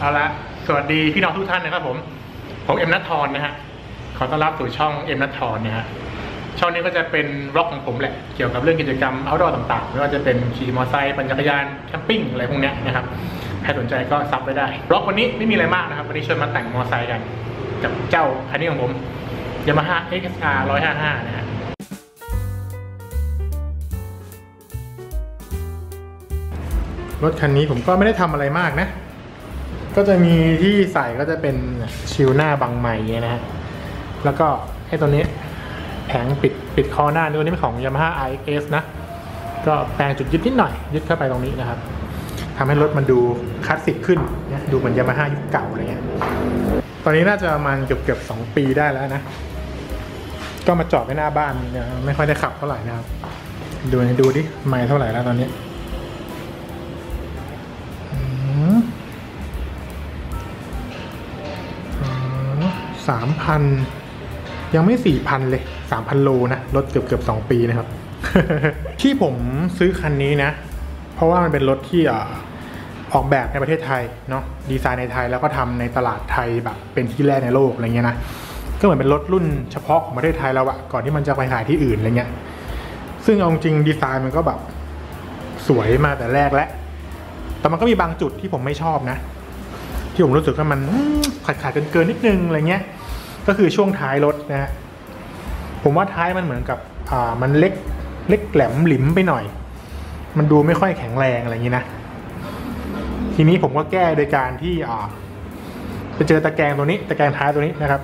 เอาละสวัสดีพี่น้องทุกท่านนะครับ ผม ผมเอ็มนัททรนะฮะ ขอต้อนรับสู่ช่องเอ็มนัททรนะฮะ ช่องนี้ก็จะเป็น vlog ของผมแหละ เกี่ยวกับเรื่องกิจกรรม outdoor ต่างๆ ไม่ว่าจะเป็นขี่มอเตอร์ไซค์ปั่นจักรยาน camping อะไรพวกเนี้ยนะครับ ใครสนใจก็ sub ไปได้ vlog วันนี้ไม่มีอะไรมากนะครับ วันนี้ชวนมาแต่งมอเตอร์ไซค์กัน กับเจ้าคันนี้ของผม Yamaha XR 155นะฮะรถคันนี้ผมก็ไม่ได้ทำอะไรมากนะ ก็จะมีที่ใส่ก็จะเป็นชิลหน้าบังใหม่นะฮะ แล้วก็ไอ้ตัวนี้แผงปิดปิดคอหน้าตัวนี้เป็นของ Yamaha iX นะ ก็แปลงจุดยึดนิดหน่อย ยึดเข้าไปตรงนี้นะครับทำให้รถมันดูคลาสสิกขึ้นนะดูเหมือน Yamaha ยุคเก่าอะไรเงี้ย ตอนนี้น่าจะประมาณเกือบเกือบสองปีได้แล้วนะ ก็มาจอดไว้หน้าบ้านนี่ยไม่ค่อยได้ขับเท่าไหร่นะครับ ดูดูดิ ไม่เท่าไหร่แล้วตอนนี้ สามพันยังไม่สี่พันเลยสามพันโลนะรถเกือบเกือบสองปีนะครับ ที่ผมซื้อคันนี้นะ เพราะว่ามันเป็นรถที่ออกแบบในประเทศไทยเนาะดีไซน์ในไทยแล้วก็ทำในตลาดไทยแบบเป็นที่แรกในโลกอะไรเงี้ยนะก็เหมือนเป็นรถรุ่นเฉพาะของประเทศไทยแล้วอะก่อนที่มันจะไปขายที่อื่นอะไรเงี้ย ซึ่งเอาจริงดีไซน์มันก็แบบสวยมาแต่แรกแล้วแต่มันก็มีบางจุดที่ผมไม่ชอบนะ ที่ผมรู้สึกว่ามันขาดขาดเกินเกินนิดนึงอะไรเงี้ย ก็คือช่วงท้ายรถนะฮะผมว่าท้ายมันเหมือนกับอ่ามันเล็กเล็กแหลมหลิมไปหน่อย มันดูไม่ค่อยแข็งแรงอะไรอย่างนี้นะ ทีนี้ผมก็แก้โดยการที่อ่าไปเจอตะแกรงตัวนี้ ตะแกรงท้ายตัวนี้นะครับ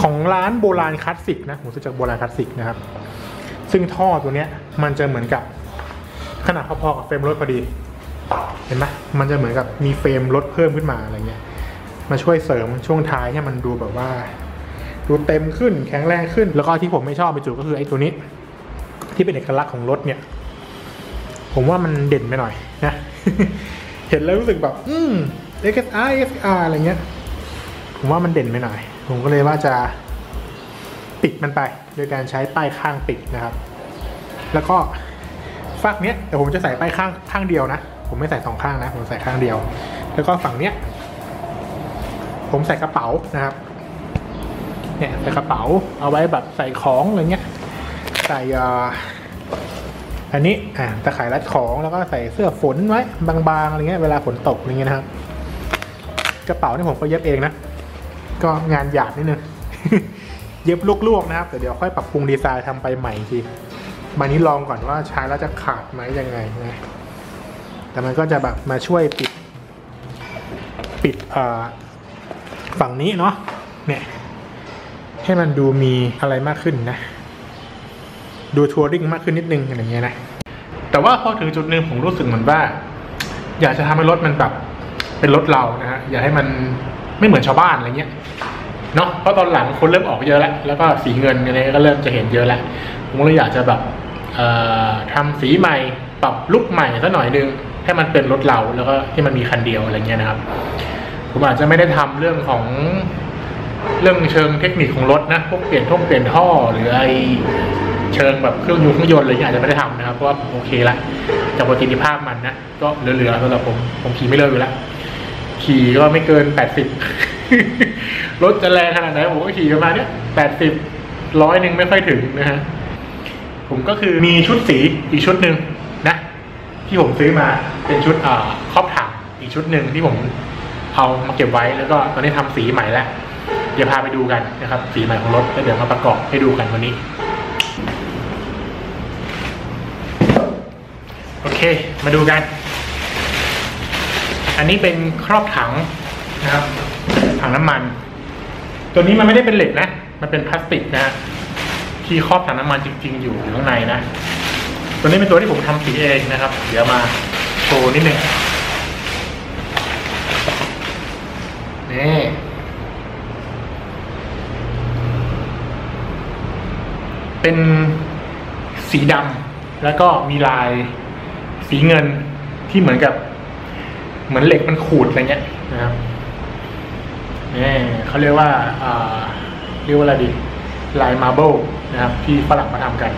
ของร้านโบราณคลาสสิกนะผมซื้อจากโบราณคลาสสิกนะครับ ซึ่งท่อตัวเนี้ยมันจะเหมือนกับขนาดพอๆกับเฟรมรถพอดี เห็นไหมมันจะเหมือนกับมีเฟรมรถเพิ่มขึ้นมาอะไรเงี้ย มาช่วยเสริมช่วงท้ายให้มันดูแบบว่า ดูเต็มขึ้นแข็งแรงขึ้น แล้วก็ที่ผมไม่ชอบไปจุดก็คือไอ้ตัวนี้ ที่เป็นเอกลักษณ์ของรถเนี่ย ผมว่ามันเด่นไปหน่อยนะ เห็นแล้วรู้สึกแบบ อืม XR XR อะไรเงี้ย ผมว่ามันเด่นไปหน่อย ผมก็เลยว่าจะปิดมันไป โดยการใช้ป้ายข้างปิดนะครับ แล้วก็ฝั่งเนี้ยแต่ผมจะใส่ป้ายข้างข้างเดียวนะ ผมไม่ใส่สองข้างนะ ผมใส่ข้างเดียว แล้วก็ฝั่งเนี้ย ผมใส่กระเป๋านะครับเนี่ยใส่กระเป๋าเอาไว้แบบใส่ของอะไรเงี้ยใส่อ่าอันนี้อ่าตะข่ายรัดของแล้วก็ใส่เสื้อฝนไว้บางๆอะไรเงี้ยเวลาฝนตกอะไรเงี้ยนะครับกระเป๋านี่ผมก็เย็บเองนะก็งานหยาบนิดนึงเย็บลวกๆนะครับแต่เดี๋ยวค่อยปรับปรุงดีไซน์ทำไปใหม่ทีมานี้ลองก่อนว่าใช้แล้วจะขาดไหมยังไงนะแต่มันก็จะแบบมาช่วยปิดปิดอ่า ฝั่งนี้เนาะเนี่ยให้มันดูมีอะไรมากขึ้นนะ ดูทัวริงมากขึ้นนิดนึงอะไรเงี้ยนะ แต่ว่าพอถึงจุดหนึ่งผมรู้สึกเหมือนว่า อยากจะทำให้รถมันแบบเป็นรถเรานะฮะ อยากให้มันไม่เหมือนชาวบ้านอะไรเงี้ยเนาะเพราะตอนหลังคนเริ่มออกเยอะแล้ว แล้วก็สีเงินอะไรก็เริ่มจะเห็นเยอะแล้ว ผมเลยอยากจะแบบเอ่อทำสีใหม่ปรับลุคใหม่สักหน่อยนึงให้มันเป็นรถเราแล้วก็ที่มันมีคันเดียวอะไรเงี้ยนะครับ ผมอาจจะไม่ได้ทำเรื่องของเรื่องเชิงเทคนิคของรถนะพวกเปลี่ยนท่งเปลี่ยนท่อหรือไอเชิงแบบเครื่องยนต์เครื่องยนต์อะไรเงี้ยอาจจะไม่ได้ทำนะครับเพราะว่าผมโอเคละจากประสิทธิภาพมันนะก็เหลือๆสำหรับผมผมขี่ไม่เลิกอยู่แล้วขี่ก็ไม่เกินแปดสิบรถจะแรงขนาดไหนผมก็ขี่ประมาณเนี้ยแปดสิบร้อยหนึ่งไม่ค่อยถึงนะฮะผมก็คือมีชุดสีอีกชุดหนึ่งนะ ที่ผมซื้อมาเป็นชุดอ่าครอบถังอีกชุดหนึ่งที่ผม เอามาเก็บไว้แล้วก็ตอนนี้ทำสีใหม่แล้วเดี๋ยวพาไปดูกันนะครับ สีใหม่ของรถแล้วเดี๋ยวมาประกอบให้ดูกันวันนี้ โอเค มาดูกัน อันนี้เป็นครอบถังนะครับ ถังน้ำมัน ตัวนี้มันไม่ได้เป็นเหล็กนะ มันเป็นพลาสติกนะฮะที่ครอบถังน้ำมันจริง ๆ อยู่อยู่ข้างในนะ ตัวนี้เป็นตัวที่ผมทำสีเองนะครับ เดี๋ยวมาโชว์นิดนึง นี่เป็นสีดำแล้วก็มีลายสีเงินที่เหมือนกับ เหมือนเหล็กมันขูดอะไรเงี้ยนะครับนี่เขาเรียกว่าเรียกว่าอะไรดี ลายมาร์เบิลนะครับ ที่ฝรั่งมาทำกัน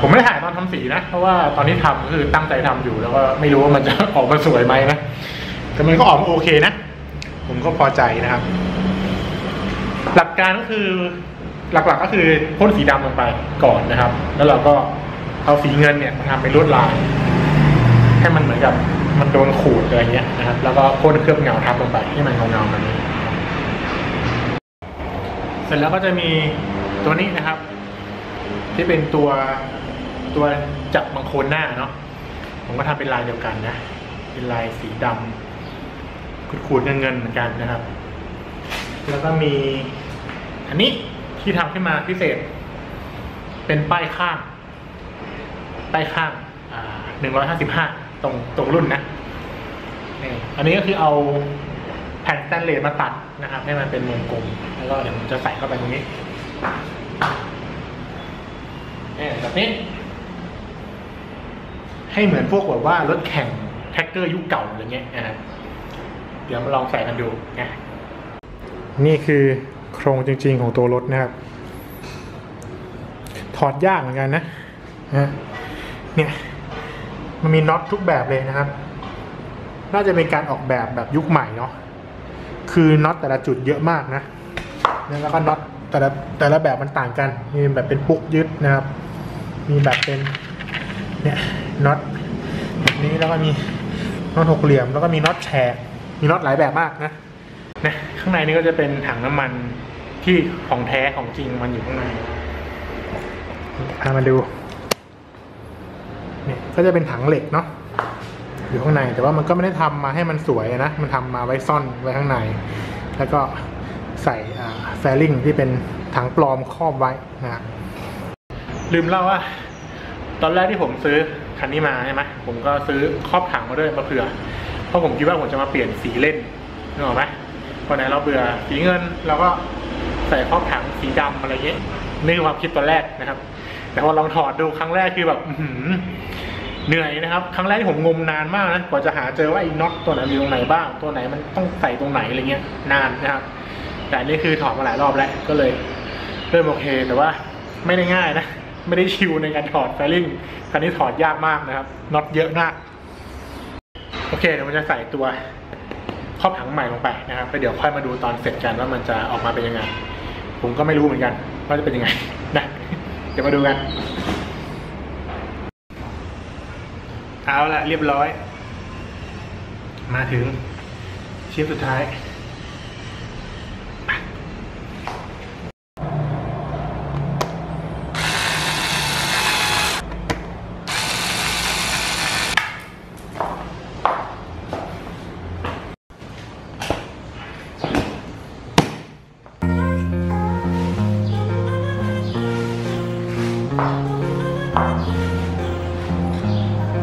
ผมไม่ได้ถ่ายตอนทำสีนะ เพราะว่าตอนที่ทำก็คือตั้งใจทำอยู่แล้วก็ไม่รู้ว่ามันจะออกมาสวยไหมนะ แต่มันก็ออกมาโอเคนะ ผมก็พอใจนะครับ หลักการก็คือหลักๆก็คือพ่นสีดำลงไปก่อนนะครับ แล้วเราก็เอาสีเงินเนี่ยมาทำเป็นลวดลาย ให้มันเหมือนกับมันโดนขูดอะไรเงี้ยนะครับ แล้วก็พ่นเคลือบเงาทับลงไปให้มันเงาๆแบบนี้เสร็จแล้วก็จะมีตัวนี้นะครับ ที่เป็นตัวตัวจับบางโคนหน้าเนาะผมก็ทำเป็นลายเดียวกันนะ เป็นลายสีดำ ขูดเงินๆเหมือนกันนะครับ แล้วก็มีอันนี้ที่ทำขึ้นมาพิเศษ เป็นป้ายข้าง ป้ายข้างหนึ่งร้อยห้าสิบห้าตรงตรงรุ่นนะนี่อันนี้ก็คือเอาแผ่นสแตนเลสมาตัดนะครับ ให้มันเป็นวงกลม แล้วก็เดี๋ยวผมจะใส่เข้าไปตรงนี้เนี่ยแบบนี้ ให้เหมือนพวกแบบว่ารถแข่งแท็กเกอร์ยุคเก่าอย่างเงี้ยนะครับ เดี๋ยวมาลองใส่กันดูนะนี่คือโครงจริงๆของตัวรถนะครับ ถอดยากเหมือนกันนะนะเนี่ยมันมีน็อตทุกแบบเลยนะครับ น่าจะเป็นการออกแบบแบบยุคใหม่เนาะคือน็อตแต่ละจุดเยอะมากนะแล้วก็น็อตแต่ละแต่ละแบบมันต่างกัน มีแบบเป็นปุ๊กยึดนะครับ มีแบบเป็นเนี่ยน็อตแบบนี้แล้วก็มีน็อตหกเหลี่ยมแล้วก็มีน็อตแฉก มีน็อตหลายแบบมากนะนะข้างในนี้ก็จะเป็นถังน้ำมันที่ของแท้ของจริงมันอยู่ข้างในพามาดูเนี่ยก็จะเป็นถังเหล็กเนาะอยู่ข้างในแต่ว่ามันก็ไม่ได้ทำมาให้มันสวยนะมันทำมาไว้ซ่อนไว้ข้างใน แล้วก็ใส่แฟลิงที่เป็นถังปลอมครอบไว้นะลืมเล่าว่า ตอนแรกที่ผมซื้อคันนี้มาใช่ไหมผมก็ซื้อครอบถังมาด้วยมาเผื่อ เพราะผมคิดว่าผมจะมาเปลี่ยนสีเล่นนึกออกไหมวันไหนเราเบื่อสีเงินเราก็ใส่ครอบถังสีดำอะไรเงี้ยนี่คือความคิดตอนแรกนะครับ แต่พอลองถอดดูครั้งแรกคือแบบอืเหนื่อยนะครับ ครั้งแรกที่ผมงมนานมากนะกว่าจะหาเจอว่าไอ้น็อตตัวไหนอยู่ตรงไหนบ้าง ตัวไหนมันต้องใส่ตรงไหนอะไรเงี้ย นานนะครับ แต่นี่คือถอดมาหลายรอบแล้วก็เลยเริ่มโอเคแต่ว่าไม่ได้ง่ายนะ ไม่ได้ชิวในการถอดไฟลิ่งคันนี้ถอดยากมากนะครับน็อตเยอะมาก โอเคเดี๋ยวมันจะใส่ตัวครอบถังใหม่ลงไปนะครับแล้วเดี๋ยวค่อยมาดูตอนเสร็จกันว่ามันจะออกมาเป็นยังไง ผมก็ไม่รู้เหมือนกันว่าจะเป็นยังไงนะเดี๋ยวมาดูกัน เอาละเรียบร้อย มาถึงชิ้นสุดท้าย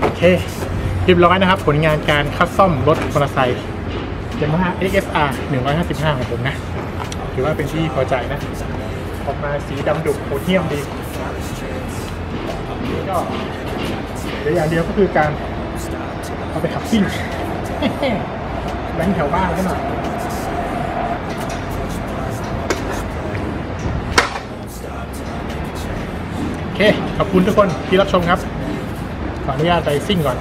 โอเคเรียบร้อยนะครับ ผลงานการคัดซ่อมรถมอเตอร์ไซค์ Yamaha XSR 155 ของผมนะ ถือว่าเป็นที่พอใจนะ ออกมาสีดำดุโหดเหี้ยมดีนี่ก็เหลืออย่างเดียวก็คือการเอาไปขับซิ่งแบงค์แถวบ้านก็หน่อยโอเค ขอบคุณทุกคนที่รับชมครับ ออนุญาตไปซิ่งก่อน